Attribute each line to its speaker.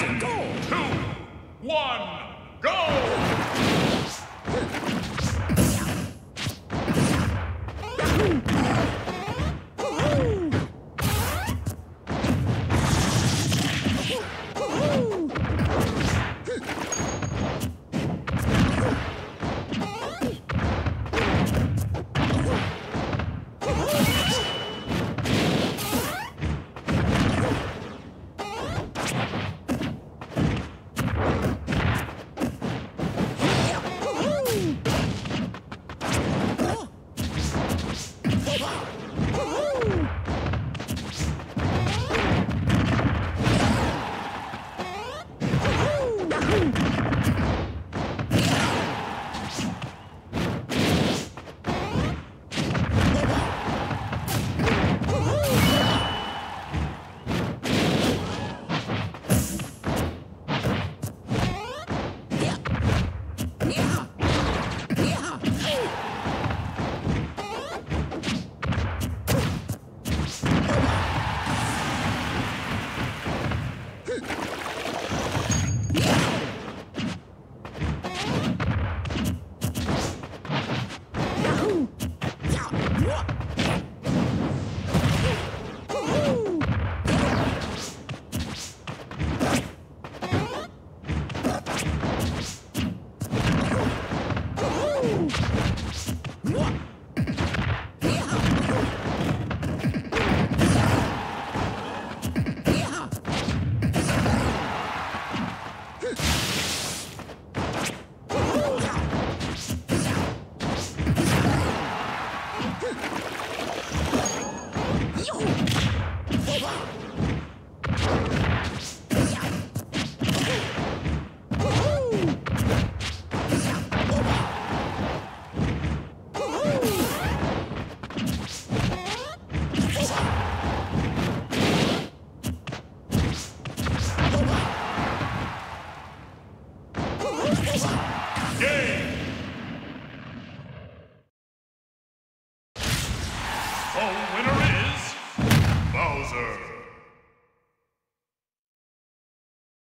Speaker 1: Two, one, go! Wow! Game! The oh, winner is Bowser.